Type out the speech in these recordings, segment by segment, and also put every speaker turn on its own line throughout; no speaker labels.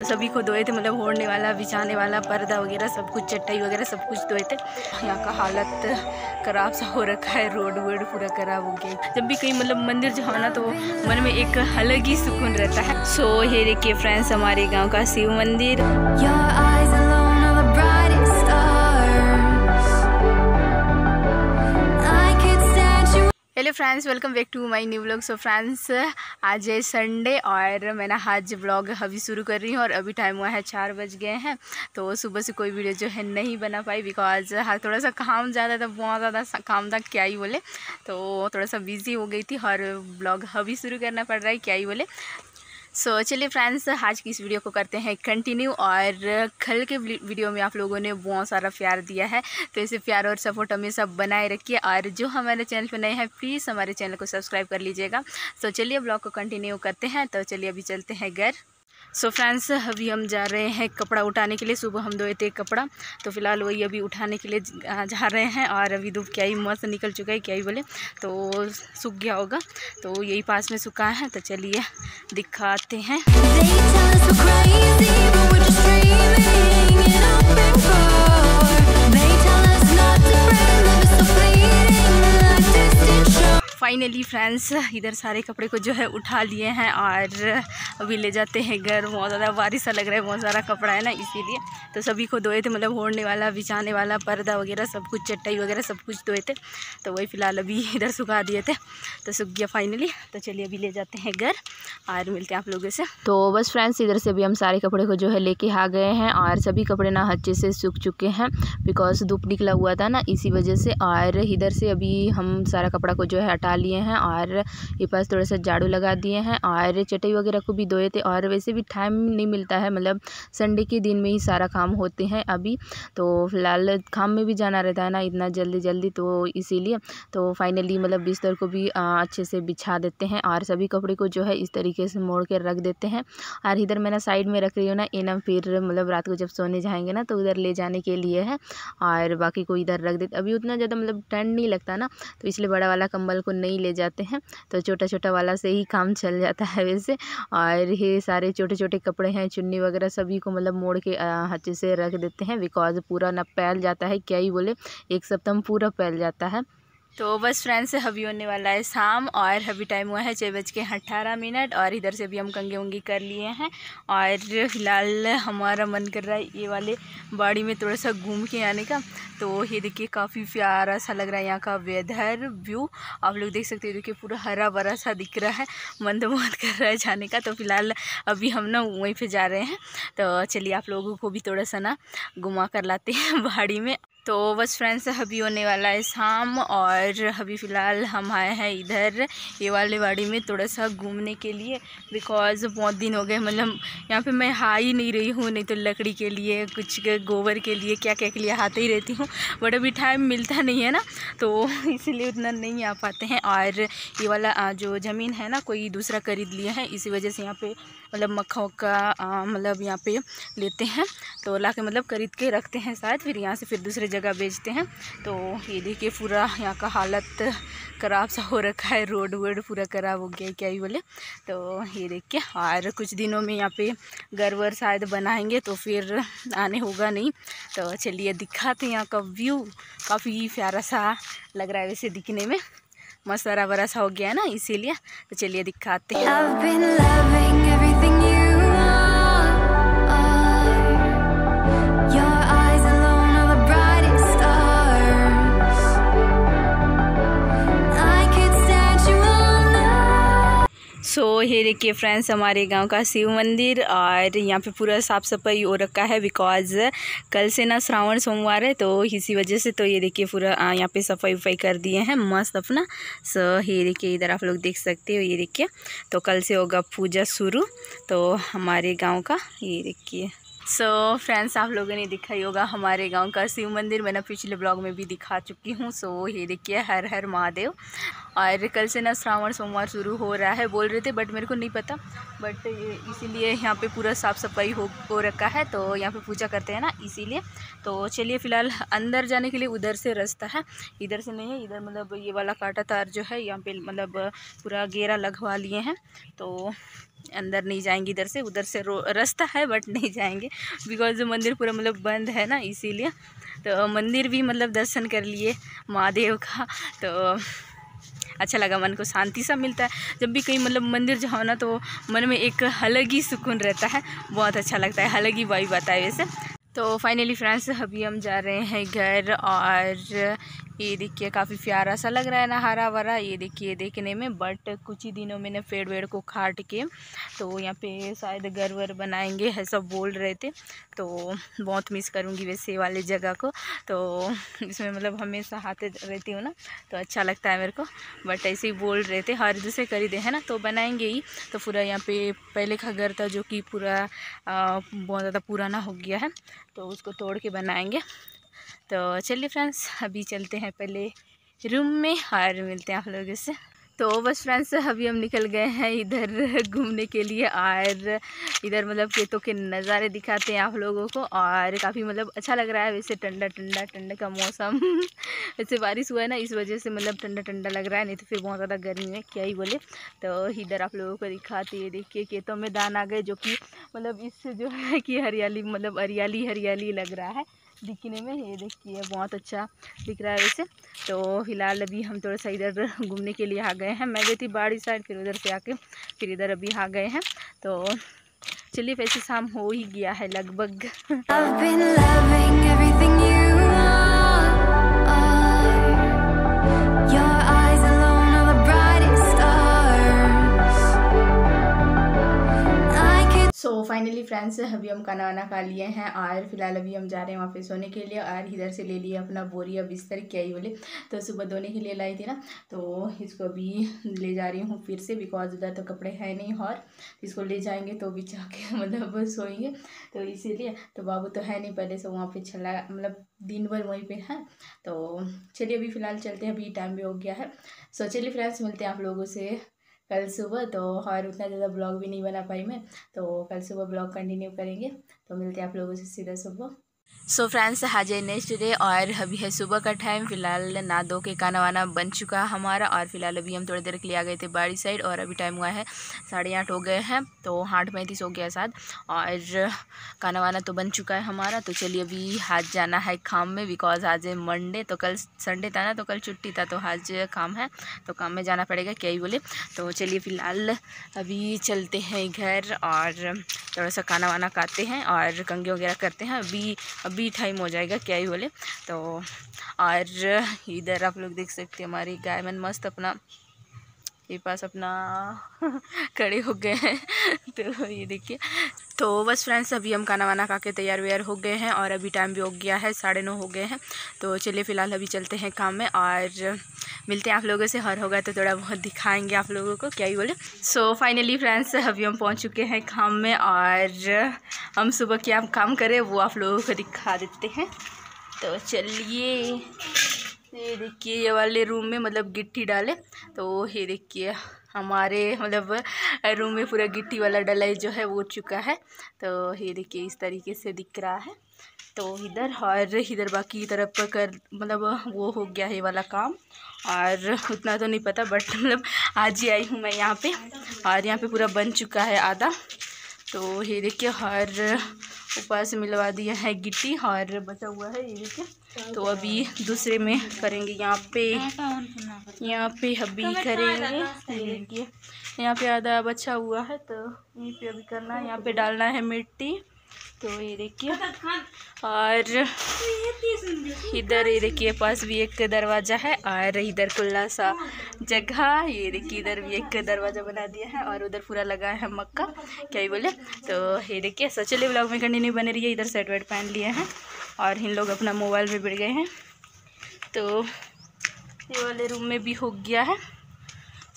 सभी को धोए थे मतलब ओढ़ने वाला बिछाने वाला पर्दा वगैरह सब कुछ चटाई वगैरह सब कुछ धोए थे। यहाँ का हालत खराब सा हो रखा है रोड वोड पूरा खराब हो गया जब भी कहीं मतलब मंदिर जाओ ना तो मन में एक अलग ही सुकून रहता है। सो so, ये देखिए फ्रेंड्स हमारे गाँव का शिव मंदिर। Friends welcome back to my new blog so friends आज है संडे और मैंने आज ब्लॉग अभी शुरू कर रही हूँ और अभी टाइम हुआ है चार बज गए हैं। तो सुबह से कोई वीडियो जो है नहीं बना पाई बिकॉज़ हाँ थोड़ा सा काम ज़्यादा था, बहुत ज़्यादा काम था, क्या ही बोले। तो थोड़ा सा बिज़ी हो गई थी और ब्लॉग अभी शुरू करना पड़ रहा है, क्या ही बोले। सो so, चलिए फ्रेंड्स आज की इस वीडियो को करते हैं कंटिन्यू और कल के वीडियो में आप लोगों ने बहुत सारा प्यार दिया है। तो इसे प्यार और सपोर्ट हमेशा बनाए रखिए और जो हमारे चैनल पर नए हैं प्लीज़ हमारे चैनल को सब्सक्राइब कर लीजिएगा। सो so, चलिए ब्लॉग को कंटिन्यू करते हैं। तो चलिए अभी चलते हैं घर। सो so फ्रेंड्स अभी हम जा रहे हैं कपड़ा उठाने के लिए। सुबह हम धोए थे कपड़ा तो फ़िलहाल वही अभी उठाने के लिए जा रहे हैं और अभी धूप क्या ही मस्त निकल चुका है क्या ही बोले। तो सूख गया होगा तो यही पास में सूखा है तो चलिए दिखाते हैं।
They tell us crazy, but
finally friends इधर सारे कपड़े को जो है उठा लिए हैं और अभी ले जाते हैं घर। बहुत ज़्यादा बारिश सा लग रहा है, बहुत सारा कपड़ा है ना, इसीलिए। तो सभी को धोए थे मतलब ओढ़ने वाला, बिछाने वाला, पर्दा वगैरह, सब कुछ, चटाई वगैरह सब कुछ धोए थे। तो वही फ़िलहाल अभी इधर सुखा दिए थे। तो सूख गया फाइनली तो चलिए अभी ले जाते हैं घर और मिलते हैं आप लोगों से। तो बस फ्रेंड्स इधर से भी हम सारे कपड़े को जो है लेके आ गए हैं और सभी कपड़े ना अच्छे से सूख चुके हैं बिकॉज़ धूप निकला हुआ था ना, इसी वजह से और इधर से अभी हम सारा कपड़ा को जो है हटा लिए हैं और ये पास थोड़ा सा झाड़ू लगा दिए हैं और चटाई वगैरह को भी धोए थे और वैसे भी टाइम नहीं मिलता है मतलब संडे के दिन में ही सारा काम होते हैं अभी। तो फ़िलहाल काम में भी जाना रहता है ना इतना जल्दी जल्दी तो इसीलिए। तो फाइनली मतलब बिस्तर को भी अच्छे से बिछा देते हैं और सभी कपड़े को जो है इस तरीके से मोड़ के रख देते हैं। और इधर मैं ना साइड में रख रही हूँ ना ना फिर मतलब रात को जब सोने जाएँगे ना तो उधर ले जाने के लिए है और बाकी को इधर रख देते अभी उतना ज़्यादा मतलब ठंड नहीं लगता ना तो इसलिए बड़ा वाला कंबल को नहीं ले जाते हैं। तो छोटा छोटा वाला से ही काम चल जाता है वैसे। और ये सारे छोटे छोटे कपड़े हैं, चुन्नी वगैरह सभी को मतलब मोड़ के अच्छे से रख देते हैं। बिकॉज़ पूरा ना फैल जाता है, क्या ही बोले, एक सप्ताह में पूरा फैल जाता है। तो बस फ्रेंड्स अभी होने वाला है शाम और अभी टाइम हुआ है छः बज के अट्ठारह मिनट और इधर से भी हम कंगे वंगे कर लिए हैं और फ़िलहाल हमारा मन कर रहा है ये वाले बाड़ी में थोड़ा सा घूम के आने का। तो ये देखिए काफ़ी प्यारा सा लग रहा है यहाँ का वेदर व्यू आप लोग देख सकते हैं, देखिए पूरा हरा भरा सा दिख रहा है मन तो बहुत कर रहा है जाने का। तो फ़िलहाल अभी हम ना वहीं पर जा रहे हैं। तो चलिए आप लोगों को भी थोड़ा सा ना घुमा कर लाते हैं बाड़ी में तो बस फ्रेंड्स अभी होने वाला है शाम और अभी फ़िलहाल हम आए हैं इधर ये वाले बाड़ी में थोड़ा सा घूमने के लिए बिकॉज़ बहुत दिन हो गए मतलब यहाँ पे मैं आ ही नहीं रही हूँ, नहीं तो लकड़ी के लिए, कुछ गोबर के लिए क्या क्या के लिए आते ही रहती हूँ बट अभी टाइम मिलता नहीं है ना तो इसीलिए उतना नहीं आ पाते हैं और ये वाला जो ज़मीन है ना, कोई दूसरा खरीद लिया है, इसी वजह से यहाँ पर मतलब मक्खा वक्का मतलब यहाँ पे लेते हैं तो ला के मतलब खरीद के रखते हैं शायद फिर यहाँ से फिर दूसरे जगह बेचते हैं। तो ये देखिए पूरा यहाँ का हालत ख़राब सा हो रखा है। रोड वोड पूरा ख़राब हो गया क्या ही बोले। तो ये देखिए, और कुछ दिनों में यहाँ पे घर वर शायद बनाएँगे तो फिर आने होगा नहीं। तो चलिए दिखाते यहाँ का व्यू। काफ़ी प्यारा सा लग रहा है वैसे दिखने में। मस्त हरा भरा सा हो गया है ना, इसीलिए। तो चलिए दिखाते हैं। सो so, ये देखिए फ्रेंड्स हमारे गाँव का शिव मंदिर और यहाँ पे पूरा साफ़ सफ़ाई हो रखा है बिकॉज़ कल से ना श्रावण सोमवार है तो इसी वजह से तो ये देखिए पूरा यहाँ पे सफ़ाई वफाई कर दिए हैं मस्त अपना। सो so, ये देखिए इधर आप लोग देख सकते हो ये देखिए। तो कल से होगा पूजा शुरू तो हमारे गाँव का ये देखिए। सो so, फ्रेंड्स आप लोगों ने देखा ही होगा हमारे गाँव का शिव मंदिर मैंने पिछले ब्लॉग में भी दिखा चुकी हूँ। सो so, ये देखिए हर हर महादेव। और कल से ना श्रावण सोमवार शुरू हो रहा है बोल रहे थे बट मेरे को नहीं पता। बट इसीलिए यहाँ पे पूरा साफ़ सफ़ाई हो हो रखा है तो यहाँ पे पूजा करते हैं ना इसीलिए। तो चलिए फ़िलहाल अंदर जाने के लिए उधर से रास्ता है। इधर से नहीं है इधर मतलब ये वाला कांटा तार जो है यहाँ पे मतलब पूरा घेरा लगवा लिए हैं। तो अंदर नहीं जाएँगे, इधर से, उधर से रास्ता है बट नहीं जाएँगे। बिकॉज़ मंदिर पूरा मतलब बंद है ना, इसीलिए। तो मंदिर भी मतलब दर्शन कर लिए महादेव का। तो अच्छा लगा मन को, शांति सा मिलता है। जब भी कहीं मतलब मंदिर जाओ ना तो मन में एक अलग ही सुकून रहता है। बहुत अच्छा लगता है, अलग ही वाइब आता है वैसे। तो फाइनली फ्रेंड्स अभी हम जा रहे हैं घर और ये देखिए, काफ़ी प्यारा सा लग रहा है ना हरा भरा ये देखिए, देखने में बट कुछ ही दिनों में ना पेड़ वेड़ को काट के तो यहाँ पे शायद घर वर बनाएँगे, ऐसा बोल रहे थे तो बहुत मिस करूँगी वैसे वाले जगह को तो इसमें मतलब हमेशा आते रहती हूँ ना तो अच्छा लगता है मेरे को बट ऐसे ही बोल रहे थे, हर दूसरे खरीदे, है ना तो बनाएँगे ही तो पूरा यहाँ पे पहले का घर था जो कि पूरा बहुत ज़्यादा पुराना हो गया है तो उसको तोड़ के बनाएँगे तो चलिए फ्रेंड्स, अभी चलते हैं पहले रूम में और मिलते हैं आप लोगों से। तो बस फ्रेंड्स, अभी हम निकल गए हैं इधर घूमने के लिए और इधर मतलब खेतों के नज़ारे दिखाते हैं आप लोगों को और काफ़ी मतलब अच्छा लग रहा है वैसे ठंडा ठंडा ठंडा का मौसम। वैसे बारिश हुआ है ना, इस वजह से मतलब ठंडा ठंडा लग रहा है, नहीं तो फिर बहुत ज़्यादा गर्मी है, क्या ही बोले। तो इधर आप लोगों को दिखाते हैं, देखिए खेतों में दान आ गए जो कि मतलब इससे जो है कि हरियाली मतलब हरियाली हरियाली लग रहा है। दिखने में, ये देखिए बहुत अच्छा दिख रहा है वैसे। तो फ़िलहाल अभी हम थोड़ा सा इधर घूमने के लिए आ गए हैं। मैं गई थी बाड़ी साइड, फिर उधर से आके, फिर इधर अभी आ गए हैं। तो चलिए, वैसे शाम हो ही गया है लगभग। सो फाइनली फ्रेंड्स अभी हम खाना वाना खा लिए हैं। और फ़िलहाल अभी हम जा रहे हैं वहाँ पे सोने के लिए और इधर से ले लिया अपना बोरी बोरिया बिस्तर क्या ही बोले तो सुबह धोने के लिए लाई थी ना। तो इसको अभी ले जा रही हूँ फिर से बिकॉज़ उधर तो कपड़े हैं नहीं और इसको ले जाएँगे तो भी जाके मतलब सोएँगे। तो इसीलिए तो बाबू तो है नहीं पहले से वहाँ पर चला मतलब दिन भर वहीं पे है। तो चलिए अभी फ़िलहाल चलते हैं। अभी टाइम भी हो गया है। सो चलिए फ्रेंड्स मिलते हैं आप लोगों से। कल सुबह तो और उतना ज़्यादा ब्लॉग भी नहीं बना पाई मैं तो कल सुबह ब्लॉग कंटिन्यू करेंगे तो मिलते हैं आप लोगों से सीधा सुबह। सो फ्रेंड्स आज है नेक्स्ट डे और अभी है सुबह का टाइम फ़िलहाल ना दो के खाना वाना बन चुका हमारा और फ़िलहाल अभी हम थोड़ी देर के लिए आ गए थे बाड़ी साइड और अभी टाइम हुआ है साढ़े आठ हो गए हैं तो आठ पैंतीस हो गया साथ और खाना वाना तो बन चुका है हमारा तो चलिए अभी आज जाना है काम में बिकॉज़ आज है मंडे तो कल संडे था ना तो कल छुट्टी था तो आज काम है तो काम में जाना पड़ेगा, क्या ही बोले। तो चलिए फ़िलहाल अभी चलते हैं घर और थोड़ा सा खाना वाना खाते हैं और कंगे वगैरह करते हैं। अभी अभी टाइम हो जाएगा, क्या ही बोले। तो और इधर आप लोग देख सकते हैं, हमारी गाय मन मस्त अपना ये पास अपना खड़े हो गए हैं। तो ये देखिए तो बस फ्रेंड्स, अभी हम खाना वाना खा के तैयार व्यार हो गए हैं और अभी टाइम भी हो गया है, साढ़े नौ हो गए हैं। तो चलिए फ़िलहाल अभी चलते हैं काम में और मिलते हैं आप लोगों से। हर हो होगा तो थोड़ा बहुत दिखाएँगे आप लोगों को, क्या ही बोले। सो फाइनली फ्रेंड्स अभी हम पहुँच चुके हैं काम में और हम सुबह क्या काम करें वो आप लोगों को दिखा देते हैं। तो चलिए, ये देखिए ये वाले रूम में मतलब गिट्टी डाले। तो ये देखिए हमारे मतलब रूम में पूरा गिट्टी वाला डलाई जो है वो चुका है। तो ये देखिए, इस तरीके से दिख रहा है। तो इधर और इधर बाकी तरफ़ कर मतलब वो हो गया है वाला काम। और उतना तो नहीं पता बट मतलब आज ही आई हूँ मैं यहाँ पे। और यहाँ पे पूरा बन चुका है आधा। तो ये देखिए हार ऊपर से मिलवा दिया है गिट्टी और बचा हुआ है ये देखिए। तो अभी दूसरे में करेंगे यहाँ पे यहाँ पे अभी करेंगे। ये देखिए यहाँ पे आधा बचा हुआ है तो यहीं पे अभी करना है यहाँ पे डालना है मिट्टी। तो ये देखिए। और इधर ये देखिए पास भी एक दरवाज़ा है और इधर खुला सा जगह। ये देखिए इधर भी एक दरवाज़ा बना दिया है और उधर पूरा लगा है मक्का। क्या ही बोले? तो ये देखिए सो चलिए ब्लॉग में कंटिन्यू बने रही है इधर सेट वेट पहन लिए हैं और इन लोग अपना मोबाइल में बिड़ गए हैं। तो ये वाले रूम में भी हो गया है।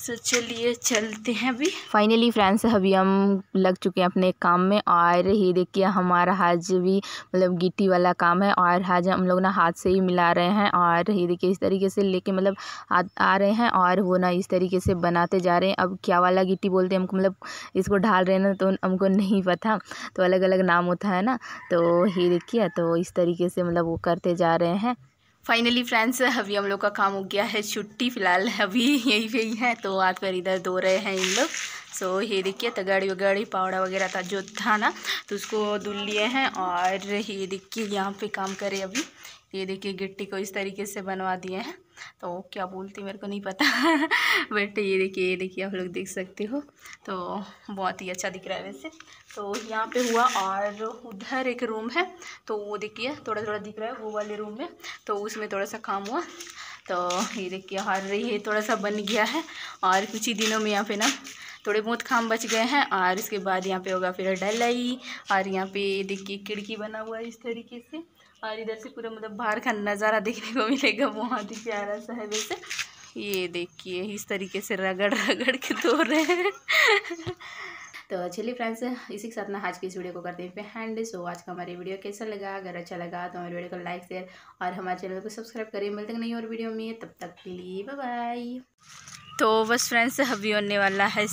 सो चलिए चलते हैं अभी। फाइनली फ्रेंड्स अभी हम लग चुके हैं अपने काम में और ये देखिए हमारा आज भी मतलब गिट्टी वाला काम है और आज हम लोग ना हाथ से ही मिला रहे हैं और ये देखिए इस तरीके से लेके मतलब आ, आ रहे हैं और वो ना इस तरीके से बनाते जा रहे हैं। अब क्या वाला गिट्टी बोलते हैं हमको मतलब इसको ढाल रहे हैं ना तो हमको नहीं पता। तो अलग अलग नाम होता है ना तो ये देखिए तो इस तरीके से मतलब वो करते जा रहे हैं। फाइनली फ्रेंड्स अभी हम लोग का काम हो गया है छुट्टी फ़िलहाल अभी यहीं पे ही है तो हाथ पर इधर धो रहे हैं इन लोग। सो so, ये देखिए तगाड़ी वगाड़ी पावड़ा वगैरह था जो था ना तो उसको धुल लिए हैं और ये देखिए यहाँ पे काम करे अभी। ये देखिए गिट्टी को इस तरीके से बनवा दिए हैं। तो क्या बोलती मेरे को नहीं पता। बट ये देखिए ये देखिए, आप लोग देख सकते हो। तो बहुत ही अच्छा दिख रहा है वैसे। तो यहाँ पे हुआ और उधर एक रूम है। तो वो देखिए थोड़ा थोड़ा दिख रहा है वो वाले रूम में। तो उसमें थोड़ा सा काम हुआ। तो ये देखिए हर ये थोड़ा सा बन गया है। और कुछ ही दिनों में यहाँ पे ना थोड़े बहुत काम बच गए हैं। और इसके बाद यहाँ पे होगा फिर डलाई और यहाँ पे देखिए खिड़की बना हुआ है इस तरीके से। और इधर से पूरा मतलब बाहर का नज़ारा देखने को मिलेगा बहुत ही प्यारा सा है वैसे। ये देखिए इस तरीके से रगड़ रगड़ के धो रहे हैं। तो चलिए फ्रेंड्स इसी के साथ ना आज की इस वीडियो को करते हैं पे हैंड सो आज का हमारी वीडियो कैसा लगा? अगर अच्छा लगा तो हमारे वीडियो को लाइक शेयर और हमारे चैनल को सब्सक्राइब करिए मिलते नहीं और वीडियो में। तब तक के लिए बाय तो बस फ्रेंड्स अभी होने वाला है